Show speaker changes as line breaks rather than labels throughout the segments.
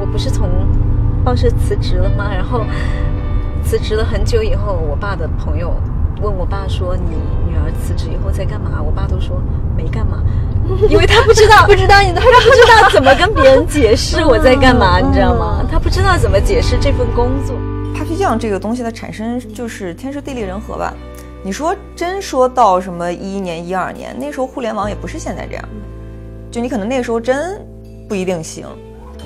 我不是从报社辞职了吗？然后辞职了很久以后，我爸的朋友问我爸说：“你女儿辞职以后在干嘛？”我爸都说没干嘛，因为他不知道，
不知道你在，
他不知道怎么跟别人解 释我在干嘛，你知道吗？他不知道怎么解释这份工作。
Papi 酱这个东西的产生就是天时地利人和吧。你说真说到什么一一年、一二年，那时候互联网也不是现在这样，就你可能那时候真不一定行。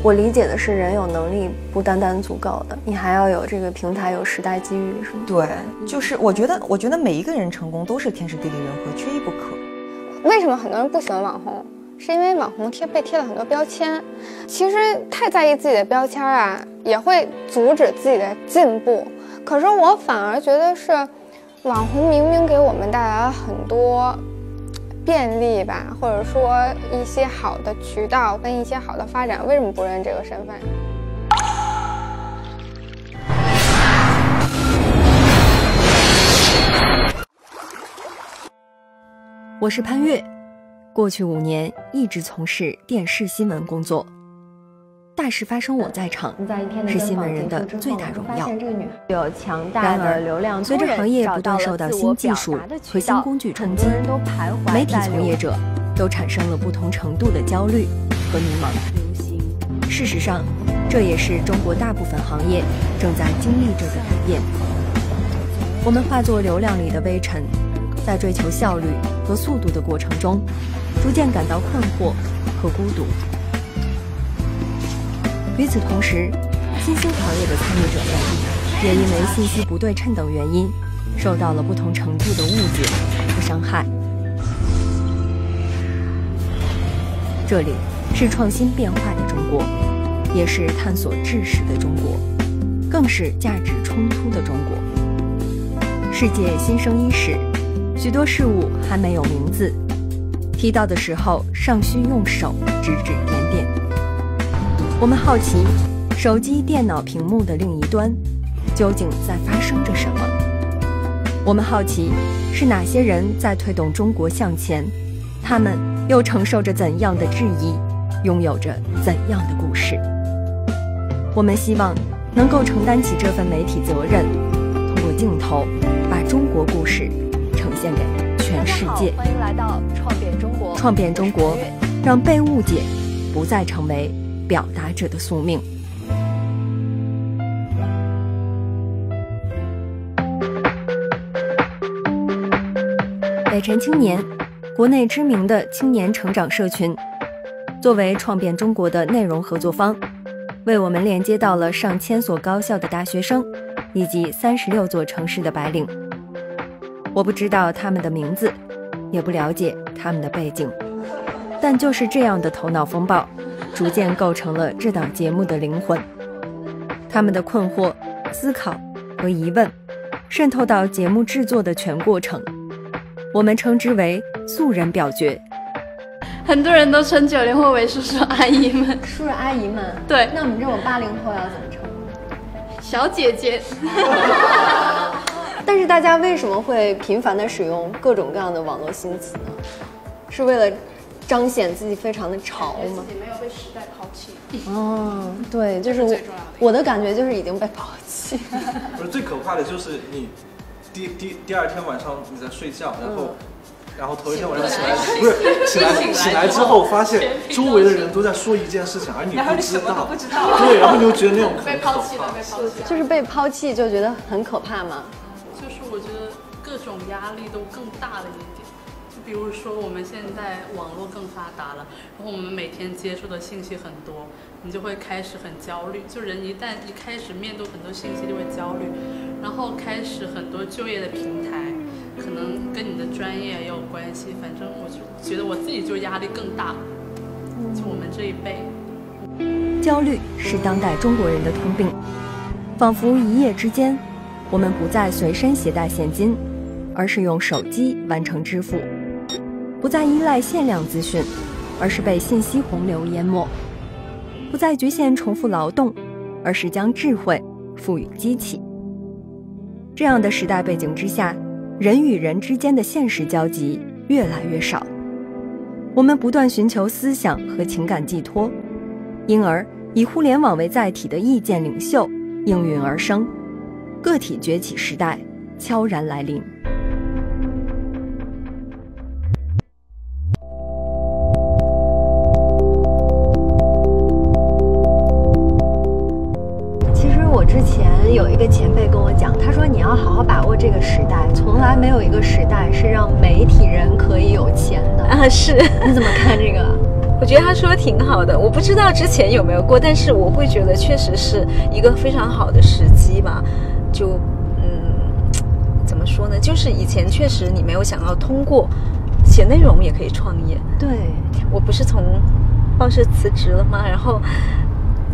我理解的是，人有能力不单单足够的，你还要有这个平台，有时代机遇，是吗？
对，就是我觉得，我觉得每一个人成功都是天时地利人和，缺一不可。
为什么很多人不喜欢网红？是因为网红贴被贴了很多标签。其实太在意自己的标签啊，也会阻止自己的进步。可是我反而觉得是，网红明明给我们带来了很多。便利吧，或者说一些好的渠道跟一些好的发展，为什么不认这个身份？
我是潘越，过去五年一直从事电视新闻工作。大事发生，我在场，是新闻人的最大荣耀。然而，随着行业不断受到新技术和新工具冲击，媒体从业者都产生了不同程度的焦虑和迷茫。事实上，这也是中国大部分行业正在经历着的改变。我们化作流量里的微尘，在追求效率和速度的过程中，逐渐感到困惑和孤独。与此同时，新兴行业的参与者们也因为信息不对称等原因，受到了不同程度的误解和伤害。这里是创新变化的中国，也是探索知识的中国，更是价值冲突的中国。世界新生伊始，许多事物还没有名字，提到的时候尚需用手指指点点。我们好奇，手机、电脑屏幕的另一端，究竟在发生着什么？我们好奇，是哪些人在推动中国向前？他们又承受着怎样的质疑？拥有着怎样的故事？我们希望能够承担起这份媒体责任，通过镜头，把中国故事呈现给全世界。
欢迎来到创变中国，
创变中国，让被误解不再成为。表达者的宿命。北辰青年，国内知名的青年成长社群，作为创变中国的内容合作方，为我们连接到了上千所高校的大学生，以及三十六座城市的白领。我不知道他们的名字，也不了解他们的背景，但就是这样的头脑风暴。逐渐构成了这档节目的灵魂。他们的困惑、思考和疑问，渗透到节目制作的全过程。我们称之为“素人表决”。
很多人都称九零后为“叔叔阿姨们 ”。
叔叔阿姨们。
对。
那我们这种八零后要怎么称？
小姐姐。
但是大家为什么会频繁的使用各种各样的网络新词呢？是为了？彰显自己非常的潮
吗？自己没有被时代抛弃。
哦，对，就是我，我的感觉就是已经被抛弃。
不是最可怕的就是你第第第二天晚上你在睡觉，然后然后头一天晚上起来，不是 起来起来之后发现周围的人都在说一件事情，而你不知道，
不知道，
对，然后你就觉得那种
被抛弃了，被抛弃，
就是被抛弃就觉得很可怕嘛？
就是我觉得各种压力都更大了一点。比如说，我们现在网络更发达了，然后我们每天接触的信息很多，你就会开始很焦虑。就人一旦一开始面对很多信息，就会焦虑。然后开始很多就业的平台，可能跟你的专业也有关系。反正我就觉得我自己就压力更大。就我们这一辈，
焦虑是当代中国人的通病。仿佛一夜之间，我们不再随身携带现金，而是用手机完成支付。不再依赖限量资讯，而是被信息洪流淹没；不再局限重复劳动，而是将智慧赋予机器。这样的时代背景之下，人与人之间的现实交集越来越少。我们不断寻求思想和情感寄托，因而以互联网为载体的意见领袖应运而生，个体崛起时代悄然来临。
知道之前有没有过，但是我会觉得确实是一个非常好的时机吧。就嗯，怎么说呢？就是以前确实你没有想到通过写内容也可以创业。
对，
我不是从报社辞职了吗？然后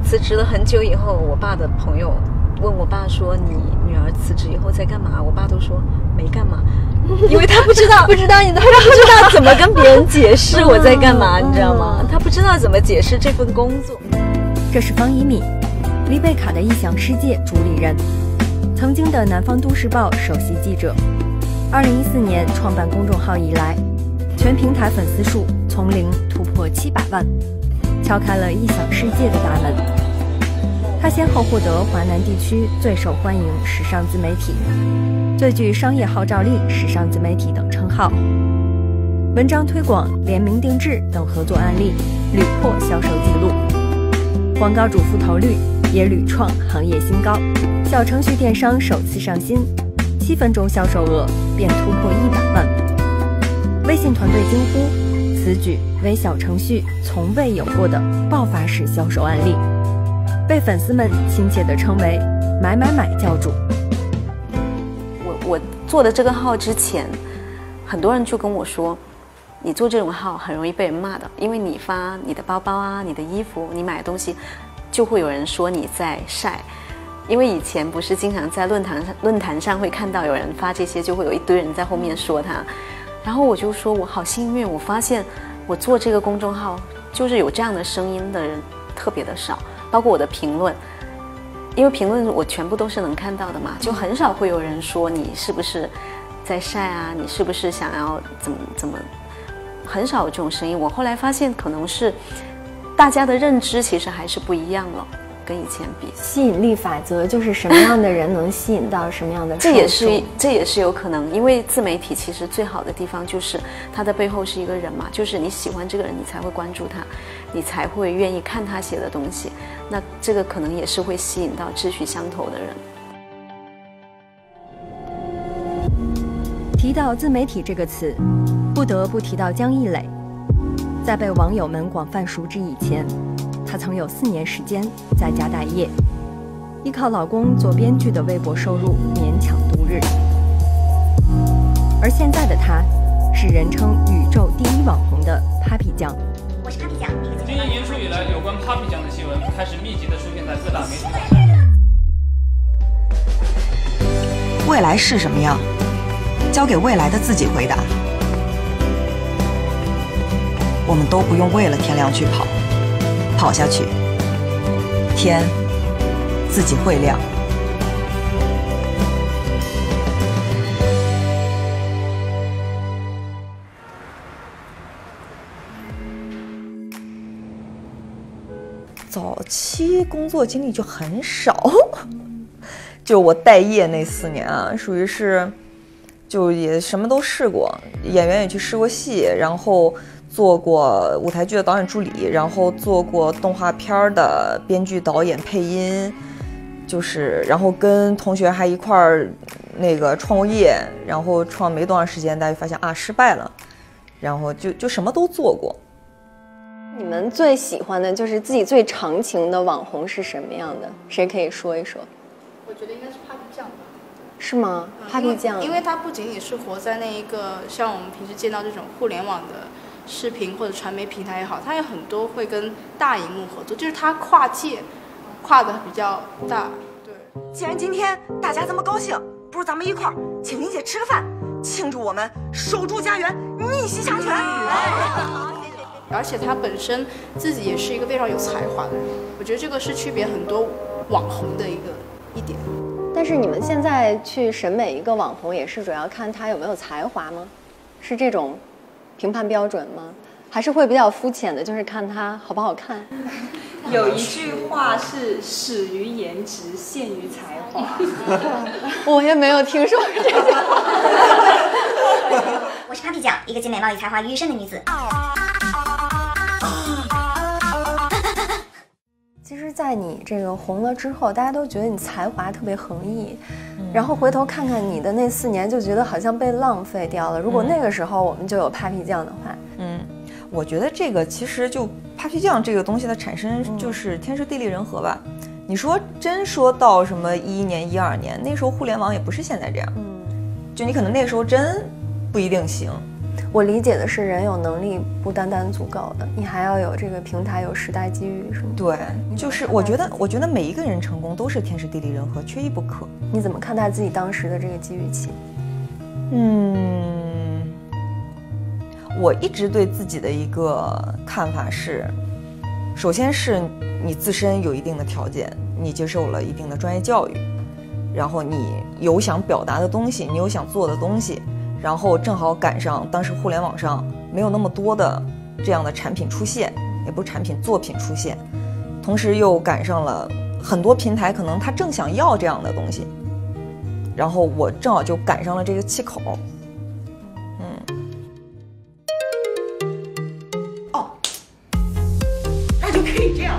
辞职了很久以后，我爸的朋友问我爸说：“你女儿辞职以后在干嘛？”我爸都说没干嘛，因为他不知道，
不知道你在
他不知道怎么跟别人解释 我在干嘛，你知道吗？他不知道怎么解释这份工作。
这是方一敏，丽贝卡的异想世界主理人，曾经的南方都市报首席记者。二零一四年创办公众号以来，全平台粉丝数从零突破七百万，敲开了异想世界的大门。他先后获得华南地区最受欢迎时尚自媒体、最具商业号召力时尚自媒体等称号。文章推广、联名定制等合作案例屡破销售记录，广告主复投率也屡创行业新高。小程序电商首次上新，七分钟销售额便突破一百万。微信团队惊呼：此举为小程序从未有过的爆发式销售案例，被粉丝们亲切地称为“买买买教主”。
我我做的这个号之前，很多人就跟我说。你做这种号很容易被人骂的，因为你发你的包包啊、你的衣服、你买的东西，就会有人说你在晒。因为以前不是经常在论坛上论坛上会看到有人发这些，就会有一堆人在后面说他。然后我就说我好幸运，我发现我做这个公众号就是有这样的声音的人特别的少，包括我的评论，因为评论我全部都是能看到的嘛，就很少会有人说你是不是在晒啊，你是不是想要怎么怎么。很少有这种声音。我后来发现，可能是大家的认知其实还是不一样了，跟以前比。
吸引力法则就是什么样的人能吸引到什么样的。
这也是这也是有可能，因为自媒体其实最好的地方就是它的背后是一个人嘛，就是你喜欢这个人，你才会关注他，你才会愿意看他写的东西。那这个可能也是会吸引到志趣相投的人。
提到自媒体这个词。不得不提到江一磊，在被网友们广泛熟知以前，她曾有四年时间在家待业，依靠老公做编剧的微薄收入勉强度日。而现在的她，是人称宇宙第一网红的 Papi 酱。
我是 Papi 酱。今年年初以来，有关 Papi 酱的新闻开始密集的出现在各大媒体上。
未来是什么样？交给未来的自己回答。我们都不用为了天亮去跑，跑下去，天自己会亮。
早期工作经历就很少，就我待业那四年啊，属于是，就也什么都试过，演员也去试过戏，然后。做过舞台剧的导演助理，然后做过动画片的编剧、导演、配音，就是然后跟同学还一块儿那个创过业，然后创没多长时间，大家发现啊失败了，然后就就什么都做过。
你们最喜欢的就是自己最长情的网红是什么样的？谁可以说一说？
我觉得应该是 Papi 酱吧。
是吗？Papi 酱，
因为它不仅仅是活在那一个像我们平时见到这种互联网的。视频或者传媒平台也好，它有很多会跟大荧幕合作，就是它跨界，跨的比较大。对，
既然今天大家这么高兴，不如咱们一块儿请林姐吃个饭，庆祝我们守住家园，逆袭强权。
而且他本身自己也是一个非常有才华的人，我觉得这个是区别很多网红的一个一点。
但是你们现在去审美一个网红，也是主要看他有没有才华吗？是这种？评判标准吗？还是会比较肤浅的，就是看它好不好看。
有一句话是“始于颜值，陷于才华”。
我也没有听说过这句话。
我是 Papi 酱，一个集美貌与才华于一身的女子。
其实，在你这个红了之后，大家都觉得你才华特别横溢，然后回头看看你的那四年，就觉得好像被浪费掉了。如果那个时候我们就有 Papi 酱的话，
嗯，我觉得这个其实就 Papi 酱这个东西的产生就是天时地利人和吧。你说真说到什么一一年、一二年，那时候互联网也不是现在这样，嗯，就你可能那时候真不一定行。
我理解的是，人有能力不单单足够的，你还要有这个平台，有时代机遇，是吗？
对，就是我觉得，我觉得每一个人成功都是天时地利人和，缺一不可。
你怎么看待自己当时的这个机遇期？
嗯，我一直对自己的一个看法是，首先是你自身有一定的条件，你接受了一定的专业教育，然后你有想表达的东西，你有想做的东西。然后正好赶上当时互联网上没有那么多的这样的产品出现，也不是产品作品出现，同时又赶上了很多平台可能他正想要这样的东西，然后我正好就赶上了这个气口。嗯。
哦，那就可以这样，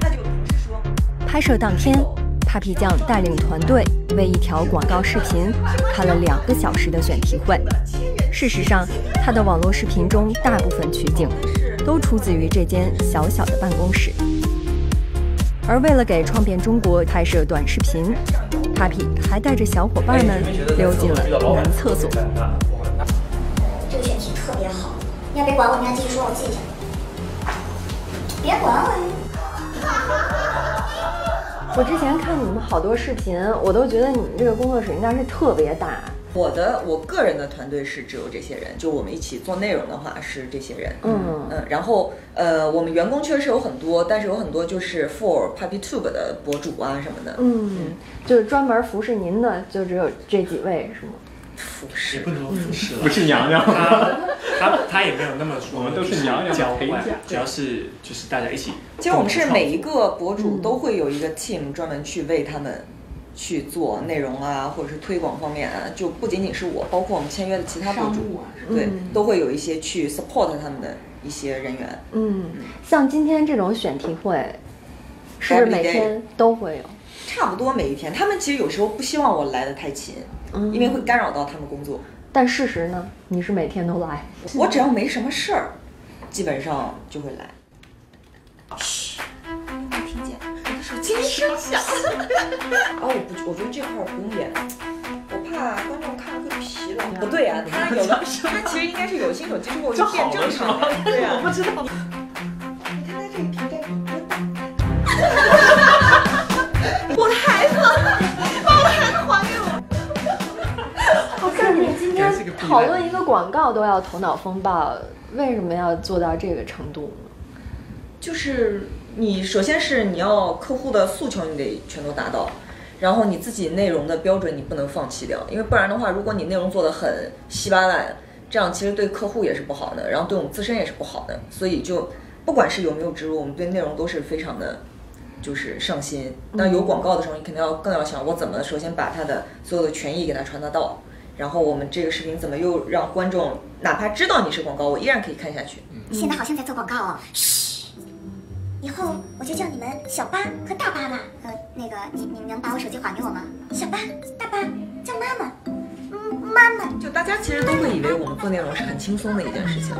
那就同时说。
拍摄当天。Papi 酱带领团队为一条广告视频开了两个小时的选题会。事实上，他的网络视频中大部分取景都出自于这间小小的办公室。而为了给创变中国拍摄短视频，Papi 还带着小伙伴们溜进了男厕所。
这个选题特别好，你要别管我，你要继续说，我记下。别管我。
我之前看你们好多视频，我都觉得你们这个工作室应该是特别大。
我的我个人的团队是只有这些人，就我们一起做内容的话是这些人。嗯嗯，然后呃，我们员工确实有很多，但是有很多就是 for Papi Tube 的博主啊什么的。
嗯，就是专门服侍您的，就只有这几位是吗？
服侍
不能说服侍了，
不是娘娘。
他他他也没有那么说，
我们都是娘娘
交换，主要是就是大家一起。
其实我们是每一个博主都会有一个 team 专门去为他们去做内容啊，或者是推广方面啊，就不仅仅是我，包括我们签约的其他博主，啊对，都会有一些去 support 他们的一些人员。
嗯，像今天这种选题会，是不是每天都会有？
差不多每一天，他们其实有时候不希望我来的太勤。因为会干扰到他们工作，
但事实呢？你是每天都来？
我只要没什么事儿，基本上就会来。嘘，没听见？我的手机声响。啊，我不，我觉得这块儿不用演，我怕观众看了会疲劳。不对啊，他有的，他其实应该是有新手机之后就变正常了。对呀，
我不知道。
你看他这个屏带比多大？
讨论一个广告都要头脑风暴，为什么要做到这个程度呢？
就是你首先是你要客户的诉求，你得全都达到，然后你自己内容的标准你不能放弃掉，因为不然的话，如果你内容做的很稀巴烂，这样其实对客户也是不好的，然后对我们自身也是不好的。所以就不管是有没有植入，我们对内容都是非常的，就是上心。那有广告的时候，你肯定要更要想我怎么首先把他的所有的权益给他传达到。然后我们这个视频怎么又让观众哪怕知道你是广告，我依然可以看下去？
你现在好像在做广告哦，嘘！以后我就叫你们小八和大八吧。呃，那个你你能把我手机还给我吗？小八、大八叫妈妈，嗯，妈妈。
就大家其实都会以为我们做内容是很轻松的一件事情，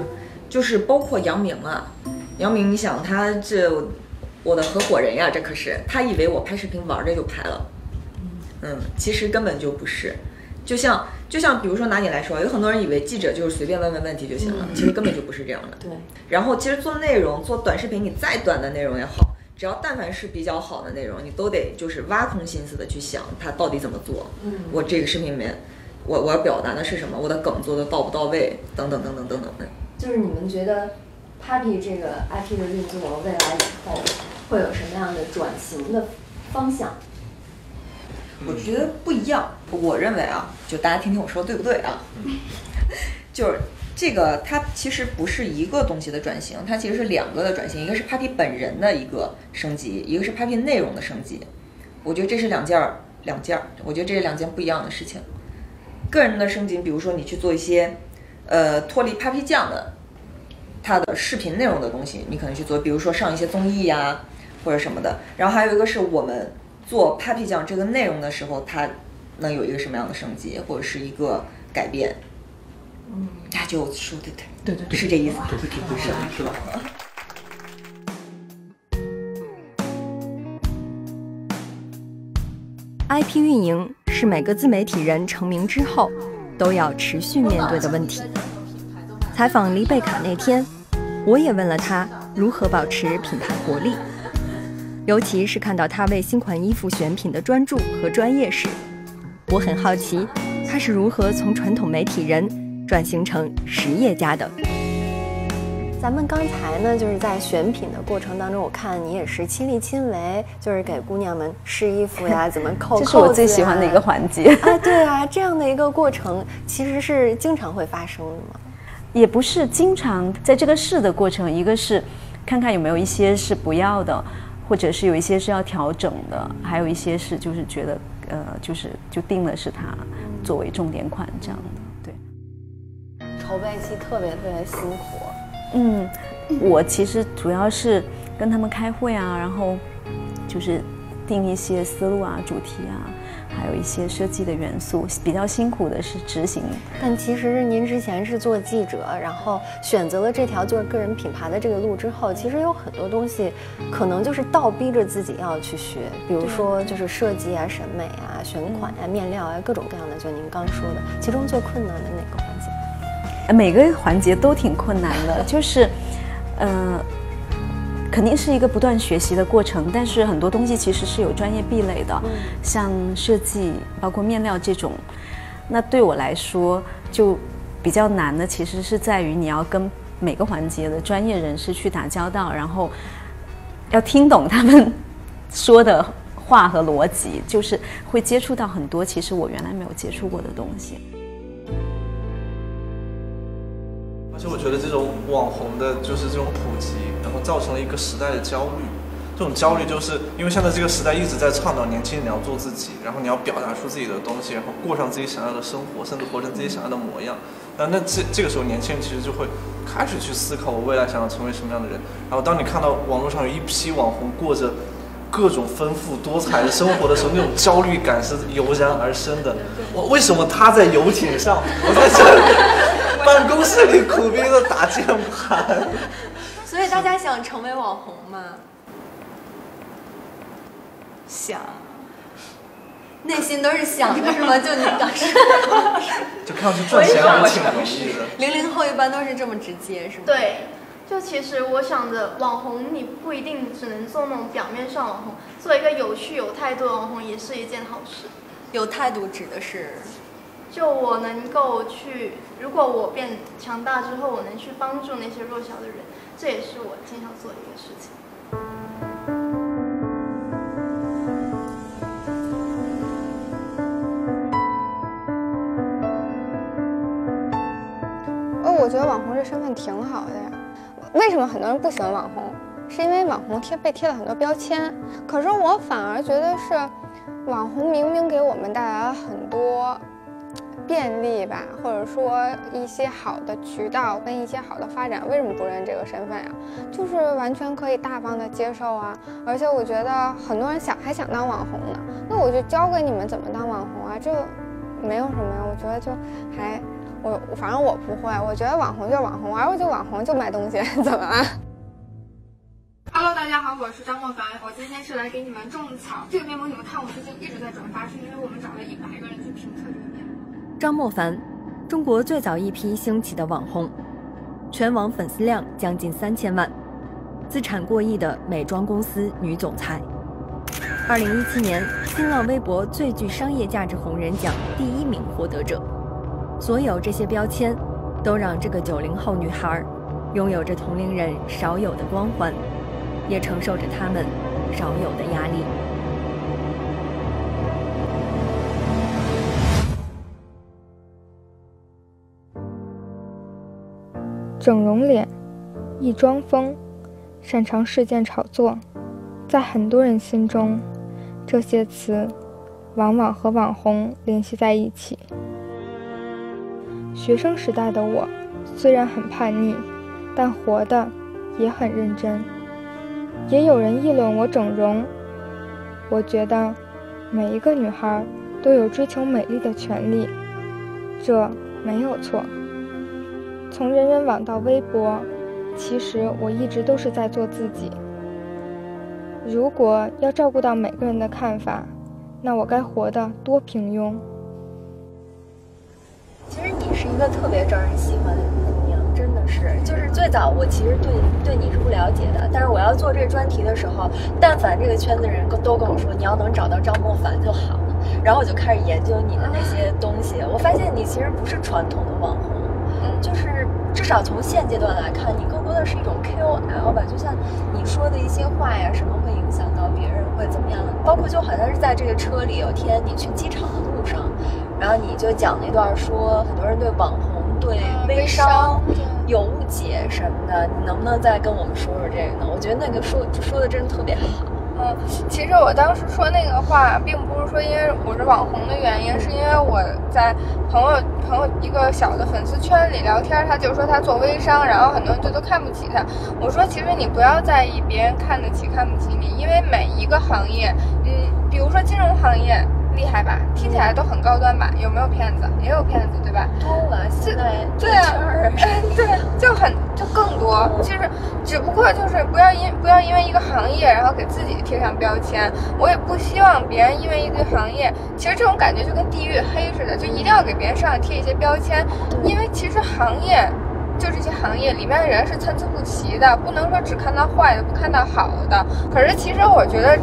就是包括杨明啊，杨明，你想他这我的合伙人呀，这可是他以为我拍视频玩着就拍了，嗯，其实根本就不是。就像就像比如说拿你来说，有很多人以为记者就是随便问问问题就行了，其实根本就不是这样的。
对。
然后其实做内容做短视频，你再短的内容也好，只要但凡是比较好的内容，你都得就是挖空心思的去想它到底怎么做。嗯。我这个视频里面，我我要表达的是什么？我的梗做的到不到位？等等等等等等的。
就是你们觉得，Papi 这个 IP 的运作未来以后会有什么样的转型的方向？
我觉得不一样。我认为啊，就大家听听我说对不对啊？就是这个它其实不是一个东西的转型，它其实是两个的转型，一个是 Papi 本人的一个升级，一个是 Papi 内容的升级。我觉得这是两件儿两件儿，我觉得这是两件不一样的事情。个人的升级，比如说你去做一些呃脱离 Papi 酱的它的视频内容的东西，你可能去做，比如说上一些综艺呀、或者什么的。然后还有一个是我们做 Papi 酱这个内容的时候，它能有一个什么样的升级，或者是一个改变。嗯，那就说对对对对，是这意思，
对对对，是是吧。
IP 运营是每个自媒体人成名之后都要持续面对的问题。采访黎贝卡那天，我也问了他如何保持品牌活力，尤其是看到他为新款衣服选品的专注和专业时，我很好奇他是如何从传统媒体人转型成实业家的。
咱们刚才呢，就是在选品的过程当中，我看你也是亲力亲为，就是给姑娘们试衣服呀，怎么扣扣子、
这是我最喜欢的一个环节
啊！对啊，这样的一个过程其实是经常会发生的嘛。
也不是经常在这个试的过程，一个是看看有没有一些是不要的，或者是有一些是要调整的，还有一些是就是觉得呃，就是就定的是它作为重点款这样的。对，
筹备期特别特别辛苦。
嗯，我其实主要是跟他们开会啊，然后就是定一些思路啊、主题啊，还有一些设计的元素。比较辛苦的是执行。
但其实您之前是做记者，然后选择了这条做个人品牌的这个路之后，其实有很多东西可能就是倒逼着自己要去学，比如说就是设计啊、审美啊、选款啊、面料啊，各种各样的。就您刚说的，其中最困难的哪个环节？
每个环节都挺困难的，就是，呃，肯定是一个不断学习的过程。但是很多东西其实是有专业壁垒的，
嗯、
像设计，包括面料这种。那对我来说，就比较难的，其实是在于你要跟每个环节的专业人士去打交道，然后要听懂他们说的话和逻辑，就是会接触到很多其实我原来没有接触过的东西。
就我觉得这种网红的，就是这种普及，然后造成了一个时代的焦虑。这种焦虑就是因为现在这个时代一直在倡导年轻人你要做自己，然后你要表达出自己的东西，然后过上自己想要的生活，甚至活成自己想要的模样。那那这这个时候，年轻人其实就会开始去思考我未来想要成为什么样的人。然后当你看到网络上有一批网红过着各种丰富多彩的生活的时候，那种焦虑感是油然而生的。我为什么他在游艇上，我在这里 办公室里苦逼的打键盘？
所以大家想成为网红吗？想，内心都是想的是吗？就你当时，
就看上去赚钱还挺容易的。
零零后一般都是这么直接，是吗？
对，就其实我想着网红，你不一定只能做那种表面上网红，做一个有趣有态度的网红也是一件好事。
有态度指的是，
就我能够去，如果我变强大之后，我能去帮助那些弱小的人，这也是我经常做的一个事情。
我觉得网红这身份挺好的呀。为什么很多人不喜欢网红？是因为网红贴被贴了很多标签。可是我反而觉得是，网红明明给我们带来了很多便利吧，或者说一些好的渠道跟一些好的发展，为什么不认这个身份呀？就是完全可以大方的接受啊。而且我觉得很多人想还想当网红呢，那我就教给你们怎么当网红啊，这没有什么呀。我觉得就还。我反正我不会，我觉得网红就网红，而我就网红就买东西，怎么了
？Hello，大家好，我是张莫凡，我今天是来给你们种草。这个面膜你们看我最近一直在转发，是因为我们找了一百个人去评测这个面膜。
张莫凡，中国最早一批兴起的网红，全网粉丝量将近三千万，资产过亿的美妆公司女总裁。二零一七年新浪微博最具商业价值红人奖第一名获得者。所有这些标签，都让这个九零后女孩拥有着同龄人少有的光环，也承受着他们少有的压力。
整容脸、易装疯、擅长事件炒作，在很多人心中，这些词往往和网红联系在一起。学生时代的我，虽然很叛逆，但活的也很认真。也有人议论我整容，我觉得每一个女孩都有追求美丽的权利，这没有错。从人人网到微博，其实我一直都是在做自己。如果要照顾到每个人的看法，那我该活得多平庸。
其实你是一个特别招人喜欢的姑娘，真的是。就是最早我其实对对你是不了解的，但是我要做这个专题的时候，但凡这个圈子人都跟我说你要能找到张莫凡就好了，然后我就开始研究你的那些东西。我发现你其实不是传统的网红，就是少从现阶段来看，你更多的是一种 KOL 吧。就像你说的一些话呀，什么会影响到别人，会怎么样？包括就好像是在这个车里，有天你去机场的路上。然后你就讲了一段说，很多人对网红、对微商有误解什么的，你能不能再跟我们说说这个呢？我觉得那个说说的真的特别好。
嗯，其实我当时说那个话，并不是说因为我是网红的原因，是因为我在朋友朋友一个小的粉丝圈里聊天，他就说他做微商，然后很多人就都看不起他。我说其实你不要在意别人看得起看不起你，因为每一个行业，嗯，比如说金融行业。厉害吧？听起来都很高端吧？有没有骗子？也有骗子，对吧？
多了，现在
对啊，对，就很就更多。其实，只不过就是不要因不要因为一个行业，然后给自己贴上标签。我也不希望别人因为一个行业，其实这种感觉就跟地域黑似的，就一定要给别人身上贴一些标签。因为其实行业就这些行业里面的人是参差不齐的，不能说只看到坏的，不看到好的。可是其实我觉得，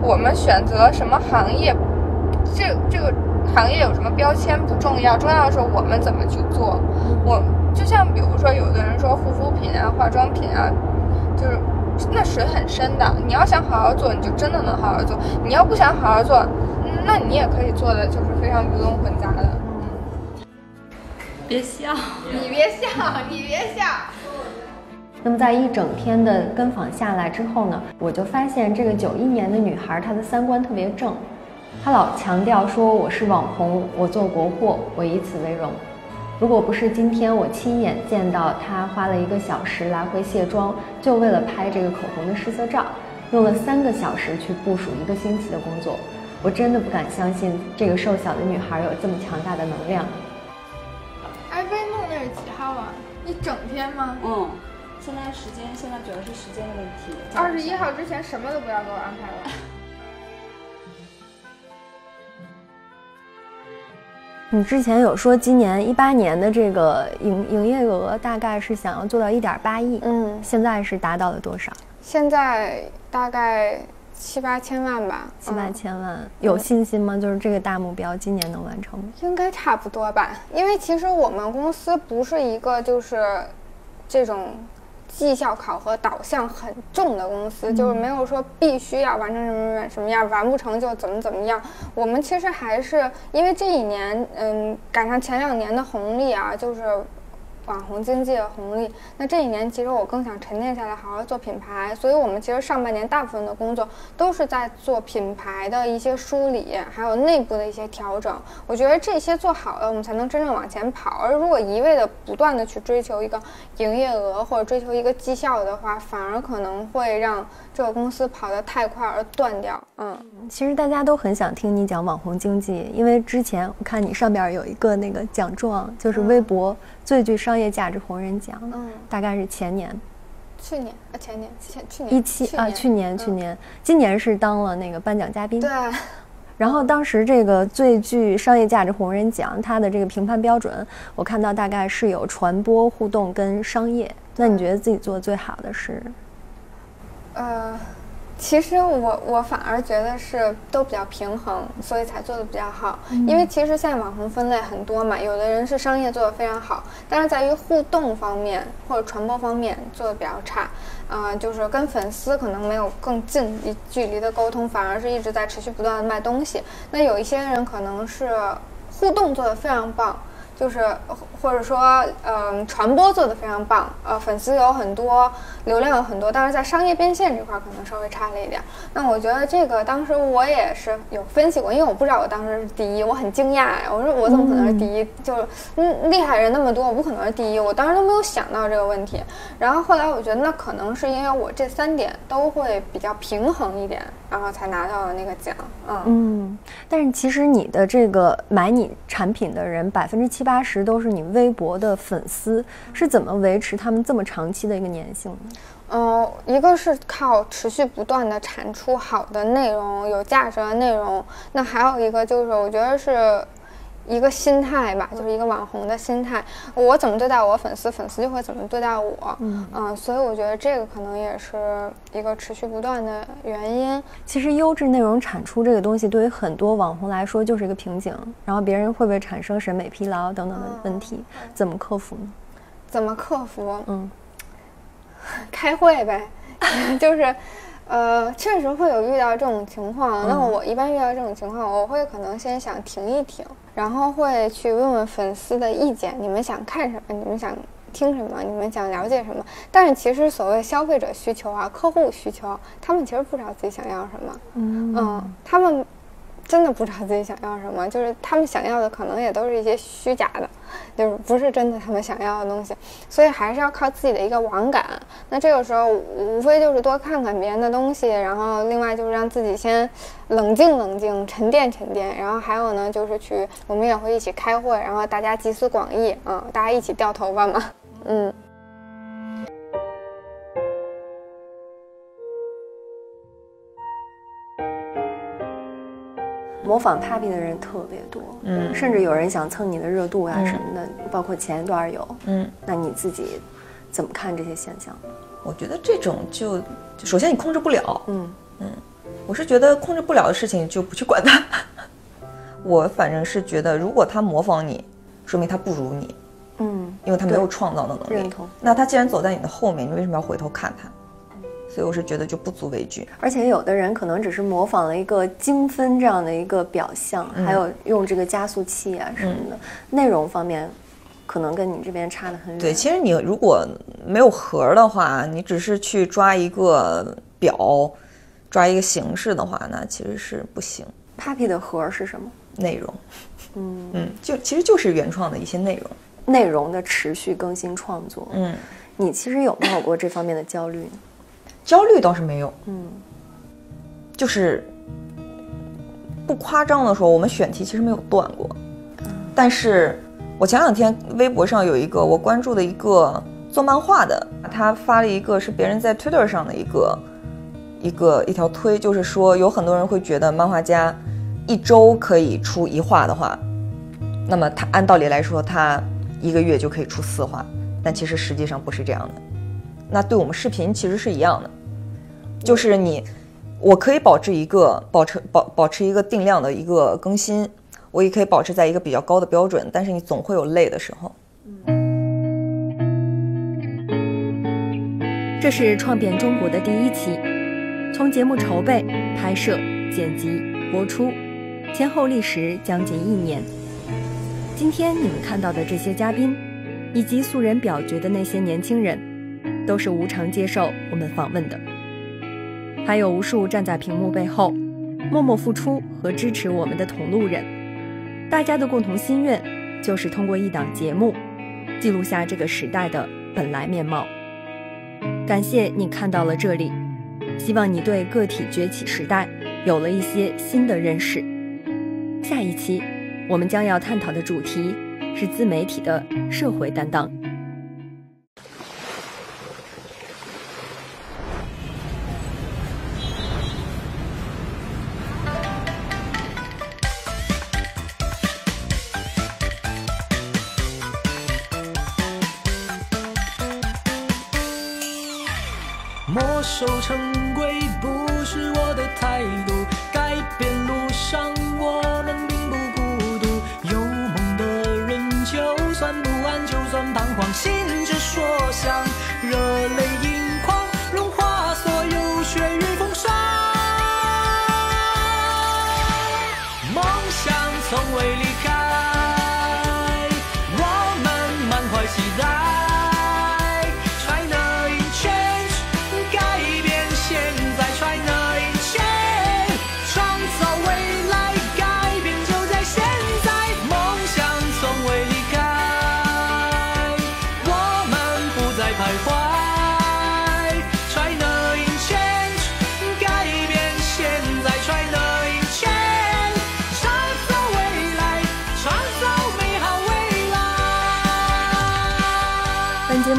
我们选择什么行业。这这个行业有什么标签不重要，重要的是我们怎么去做。我就像比如说，有的人说护肤品啊、化妆品啊，就是那水很深的。你要想好好做，你就真的能好好做；你要不想好好做，那你也可以做的就是非常鱼龙混杂的。
别笑，
你别笑，你别笑。
那么在一整天的跟访下来之后呢，我就发现这个九一年的女孩，她的三观特别正。他老强调说我是网红，我做国货，我以此为荣。如果不是今天我亲眼见到他花了一个小时来回卸妆，就为了拍这个口红的试色照，用了三个小时去部署一个星期的工作，我真的不敢相信这个瘦小的女孩有这么强大的能量。
哎，微梦那是几号啊？一整天吗？
嗯，现在时间现在主要是时间的问题。
二十一号之前什么都不要给我安排了。
你之前有说今年一八年的这个营营业额大概是想要做到一点八亿，嗯，现在是达到了多少？
现在大概七八千万吧。
七八千万，有信心吗？就是这个大目标今年能完成吗？
应该差不多吧，因为其实我们公司不是一个就是这种。绩效考核导向很重的公司，就是没有说必须要完成什么什么样，完不成就怎么怎么样。我们其实还是因为这一年，嗯，赶上前两年的红利啊，就是。网红经济的红利，那这一年其实我更想沉淀下来，好好做品牌。所以，我们其实上半年大部分的工作都是在做品牌的一些梳理，还有内部的一些调整。我觉得这些做好了，我们才能真正往前跑。而如果一味的不断的去追求一个营业额或者追求一个绩效的话，反而可能会让这个公司跑得太快而断掉。嗯，
其实大家都很想听你讲网红经济，因为之前我看你上边有一个那个奖状，就是微博。最具商业价值红人奖，嗯，大概是前年，
去年啊前年前去年
一七啊去年去年，今年是当了那个颁奖嘉宾，
对。
然后当时这个最具商业价值红人奖，它的这个评判标准，我看到大概是有传播、互动跟商业。那你觉得自己做的最好的是？
呃。其实我我反而觉得是都比较平衡，所以才做的比较好。因为其实现在网红分类很多嘛，有的人是商业做的非常好，但是在于互动方面或者传播方面做的比较差。啊，就是跟粉丝可能没有更近一距离的沟通，反而是一直在持续不断的卖东西。那有一些人可能是互动做的非常棒。就是或者说，嗯、传播做得非常棒，呃，粉丝有很多，流量有很多，但是在商业变现这块儿可能稍微差了一点。那我觉得这个当时我也是有分析过，因为我不知道我当时是第一，我很惊讶呀，我说我怎么可能是第一？就是嗯，厉害人那么多，我不可能是第一，我当时都没有想到这个问题。然后后来我觉得那可能是因为我这三点都会比较平衡一点，然后才拿到了那个奖。嗯
嗯，但是其实你的这个买你产品的人，百分之七八十都是你微博的粉丝，是怎么维持他们这么长期的一个粘性呢？
嗯，一个是靠持续不断的产出好的内容、有价值的内容，那还有一个就是我觉得是一个心态吧，就是一个网红的心态。我怎么对待我粉丝，粉丝就会怎么对待我。
嗯
所以我觉得这个可能也是一个持续不断的原因。
其实优质内容产出这个东西，对于很多网红来说就是一个瓶颈，然后别人会不会产生审美疲劳等等的问题，怎么克服呢？
怎么克服？
嗯，
开会呗，就是，呃，确实会有遇到这种情况。那
嗯
我一般遇到这种情况，我会可能先想停一停，然后会去问问粉丝的意见，你们想看什么？你们想听什么？你们想了解什么？但是其实所谓消费者需求啊，客户需求，他们其实不知道自己想要什么。
嗯
嗯，他们真的不知道自己想要什么，就是他们想要的可能也都是一些虚假的，就是不是真的他们想要的东西，所以还是要靠自己的一个网感。那这个时候无非就是多看看别人的东西，然后另外就是让自己先冷静冷静、沉淀沉淀，然后还有呢就是去我们也会一起开会，然后大家集思广益啊、大家一起掉头发嘛，嗯。
模仿 Papi 的人特别多，
嗯
甚至有人想蹭你的热度啊什么的，包括前一段有，
嗯，
那你自己怎么看这些现象？
我觉得这种就首先你控制不了，
嗯
嗯，我是觉得控制不了的事情就不去管它。我反正是觉得，如果他模仿你，说明他不如你，
嗯，
因为他没有创造的能力。
认同。
那他既然走在你的后面，你为什么要回头看他？所以我是觉得就不足为惧。
而且有的人可能只是模仿了一个精分这样的一个表象，
嗯
还有用这个加速器啊什么的，内容方面可能跟你这边差得很远。
对，其实你如果没有核的话，你只是去抓一个表，抓一个形式的话，那其实是不行。
Papi 的核是什么？
内容，
嗯
嗯，就其实就是原创的一些内容。
内容的持续更新创作。
嗯，
你其实有没有过这方面的焦虑呢？
焦虑倒是没有，
嗯，
就是不夸张的说，我们选题其实没有断过。但是我前两天微博上有一个我关注的一个做漫画的，他发了一个是别人在 Twitter 上的一个一个一条推，就是说有很多人会觉得漫画家一周可以出一画的话，那么他按道理来说他一个月就可以出四画，但其实实际上不是这样的。那对我们视频其实是一样的，就是你，我可以保持一个保持保保持一个定量的一个更新，我也可以保持在一个比较高的标准，但是你总会有累的时候。
这是创变中国的第一期，从节目筹备、拍摄、剪辑、播出，前后历时将近一年。今天你们看到的这些嘉宾，以及素人表决的那些年轻人，都是无偿接受我们访问的。还有无数站在屏幕背后，默默付出和支持我们的同路人，大家的共同心愿，就是通过一档节目，记录下这个时代的本来面貌。感谢你看到了这里，希望你对个体崛起时代有了一些新的认识。下一期我们将要探讨的主题是自媒体的社会担当。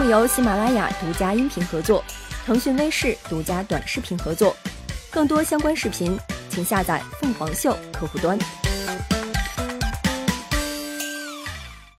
由喜马拉雅独家音频合作，腾讯微视独家短视频合作。更多相关视频，请下载凤凰秀客户端。